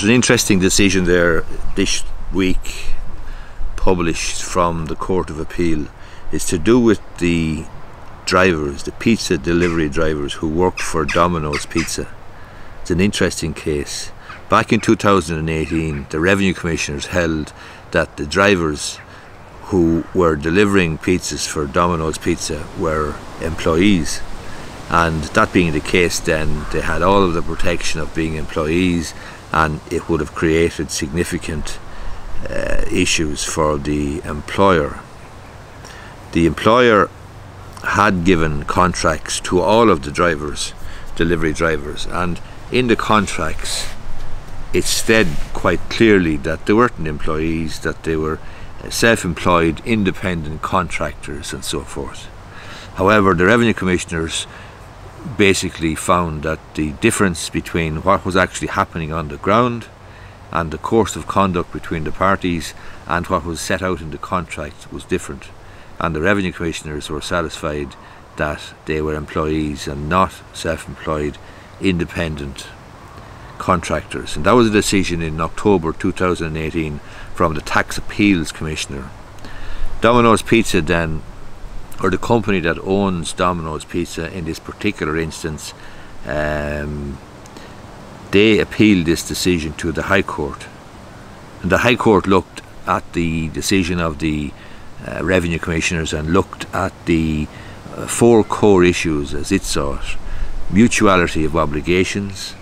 There's an interesting decision there this week published from the Court of Appeal. It's to do with the drivers, the pizza delivery drivers who work for Domino's Pizza. It's an interesting case. Back in 2018, the Revenue Commissioners held that the drivers who were delivering pizzas for Domino's Pizza were employees. And that being the case, then they had all of the protection of being employees, and it would have created significant uh, issues for the employer. The employer had given contracts to all of the drivers, delivery drivers, and in the contracts, it said quite clearly that they weren't employees, that they were self employed, independent contractors, and so forth. However, the Revenue Commissioners basically found that the difference between what was actually happening on the ground and the course of conduct between the parties and what was set out in the contract was different. And the Revenue Commissioners were satisfied that they were employees and not self employed, independent contractors. And that was a decision in October 2018 from the Tax Appeals Commissioner. Domino's Pizza then, or the company that owns Domino's Pizza in this particular instance, um, they appealed this decision to the High Court. And the High Court looked at the decision of the uh, Revenue Commissioners and looked at the uh, four core issues as it saw it mutuality of obligations,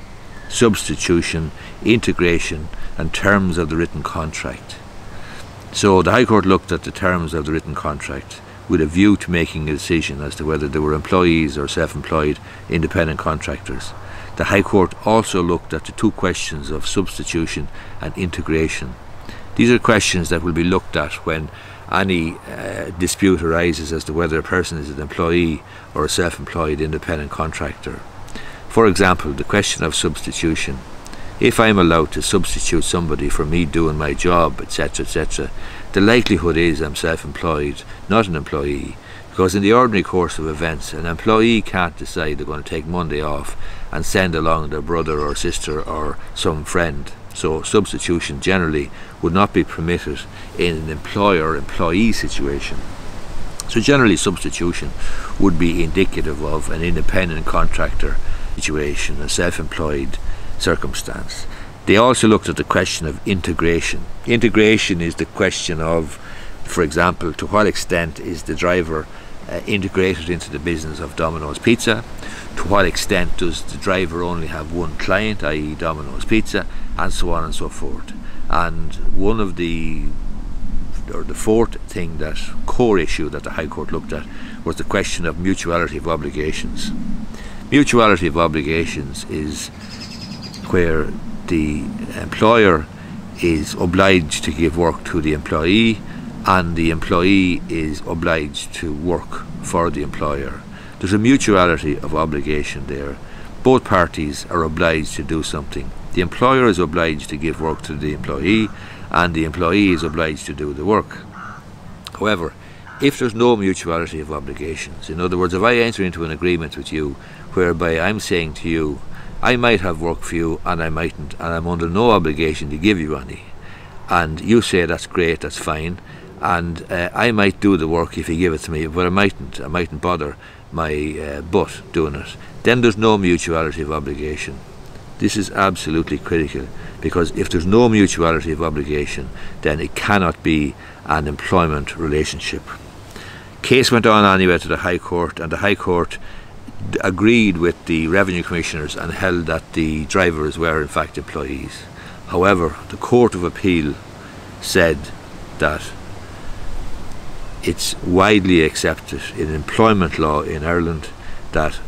substitution, integration, and terms of the written contract. So the High Court looked at the terms of the written contract with a view to making a decision as to whether they were employees or self employed independent contractors. The High Court also looked at the two questions of substitution and integration. These are questions that will be looked at when any uh, dispute arises as to whether a person is an employee or a self employed independent contractor. For example, the question of substitution. If I'm allowed to substitute somebody for me doing my job, etc., etc., the likelihood is I'm self employed, not an employee. Because in the ordinary course of events, an employee can't decide they're going to take Monday off and send along their brother or sister or some friend. So substitution generally would not be permitted in an employer employee situation. So generally substitution would be indicative of an independent contractor situation, a self-employed circumstance. They also looked at the question of integration. Integration is the question of, for example, to what extent is the driver uh, integrated into the business of Domino's Pizza? To what extent does the driver only have one client, i.e., Domino's Pizza, and so on and so forth? And one of the or the fourth thing that core issue that the High Court looked at was the question of mutuality of obligations. Mutuality of obligations is where the employer is obliged to give work to the employee and the employee is obliged to work for the employer. There's a mutuality of obligation there. Both parties are obliged to do something. The employer is obliged to give work to the employee and the employee is obliged to do the work. However, if there's no mutuality of obligations, in other words, if I enter into an agreement with you whereby I'm saying to you, I might have work for you and I mightn't, and I'm under no obligation to give you any, and you say that's great, that's fine, and uh, I might do the work if you give it to me, but I mightn't, I mightn't bother my uh, butt doing it, then there's no mutuality of obligation. This is absolutely critical because if there's no mutuality of obligation, then it cannot be an employment relationship. Case went on anyway to the High Court, and the High Court agreed with the revenue commissioners and held that the drivers were in fact employees. However, the Court of Appeal said that it's widely accepted in employment law in Ireland that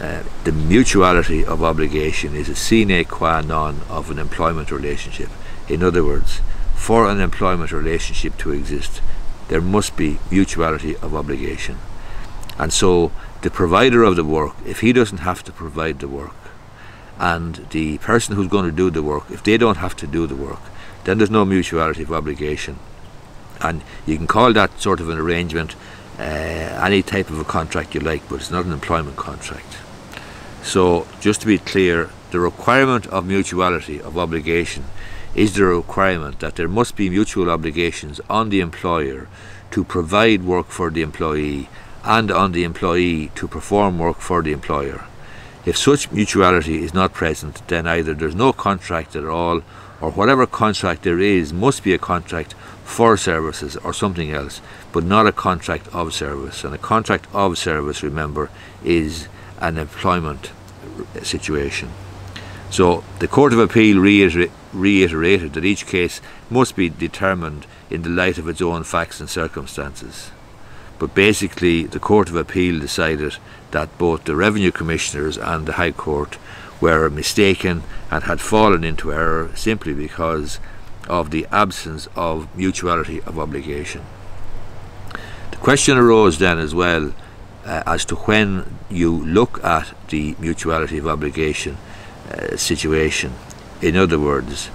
uh, the mutuality of obligation is a sine qua non of an employment relationship. In other words, for an employment relationship to exist, there must be mutuality of obligation. And so the provider of the work, if he doesn't have to provide the work, and the person who's going to do the work, if they don't have to do the work, then there's no mutuality of obligation. And you can call that sort of an arrangement uh, any type of a contract you like, but it's not an employment contract. So, just to be clear, the requirement of mutuality of obligation is the requirement that there must be mutual obligations on the employer to provide work for the employee and on the employee to perform work for the employer. If such mutuality is not present, then either there's no contract at all, or whatever contract there is must be a contract for services or something else, but not a contract of service. And a contract of service, remember, is an employment situation. So the Court of Appeal reiterated that each case must be determined in the light of its own facts and circumstances. But basically, the Court of Appeal decided that both the Revenue Commissioners and the High Court were mistaken and had fallen into error simply because of the absence of mutuality of obligation. The question arose then as well uh, as to when you look at the mutuality of obligation uh, situation. In other words,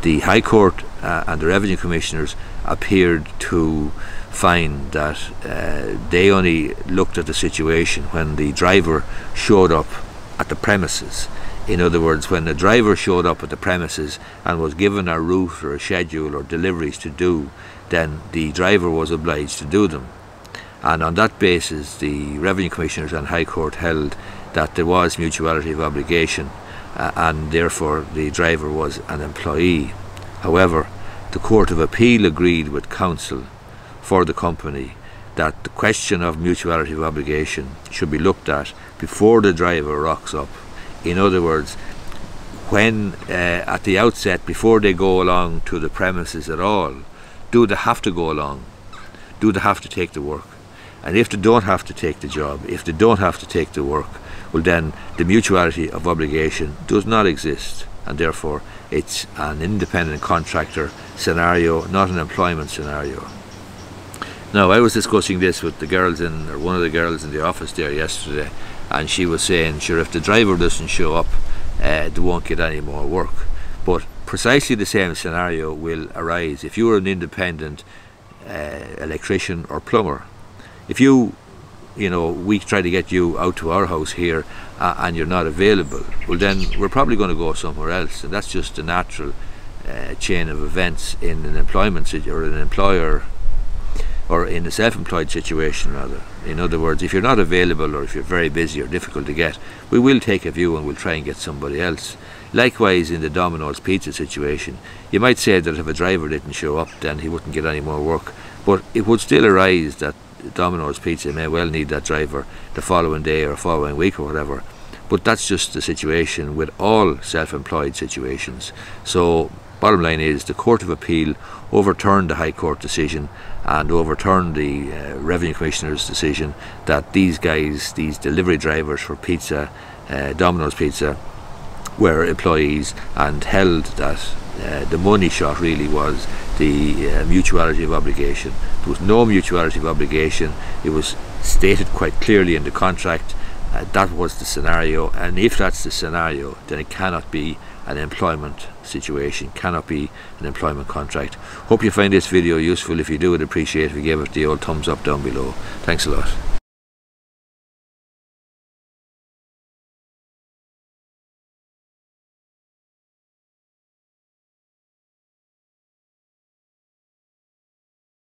the High Court uh, and the Revenue Commissioners appeared to find that uh, they only looked at the situation when the driver showed up at the premises. In other words, when the driver showed up at the premises and was given a route or a schedule or deliveries to do, then the driver was obliged to do them. And on that basis, the Revenue Commissioners and High Court held that there was mutuality of obligation uh, and therefore the driver was an employee. However, the Court of Appeal agreed with counsel for the company that the question of mutuality of obligation should be looked at before the driver rocks up. In other words, when uh, at the outset, before they go along to the premises at all, do they have to go along? Do they have to take the work? And if they don't have to take the job, if they don't have to take the work, well then the mutuality of obligation does not exist and therefore it's an independent contractor scenario, not an employment scenario. Now, I was discussing this with the girls in, or one of the girls in the office there yesterday, and she was saying, sure, if the driver doesn't show up, uh, they won't get any more work. But precisely the same scenario will arise if you are an independent uh, electrician or plumber. If you, you know, we try to get you out to our house here uh, and you're not available, well, then we're probably going to go somewhere else, and that's just a natural uh, chain of events in an employment situation or an employer or in a self-employed situation rather. In other words, if you're not available or if you're very busy or difficult to get, we will take a view and we'll try and get somebody else. Likewise, in the Domino's pizza situation, you might say that if a driver didn't show up, then he wouldn't get any more work. But it would still arise that Domino's Pizza may well need that driver the following day or following week or whatever. But that's just the situation with all self-employed situations. So bottom line is the Court of Appeal overturned the High Court decision and overturned the uh, Revenue Commissioner's decision that these guys, these delivery drivers for pizza, uh, Domino's Pizza, were employees and held that uh, the money shot really was the uh, mutuality of obligation. There was no mutuality of obligation. It was stated quite clearly in the contract. Uh, that was the scenario, and if that's the scenario, then it cannot be an employment situation, cannot be an employment contract. Hope you find this video useful. If you do, I'd appreciate if you gave it the old thumbs up down below. Thanks a lot.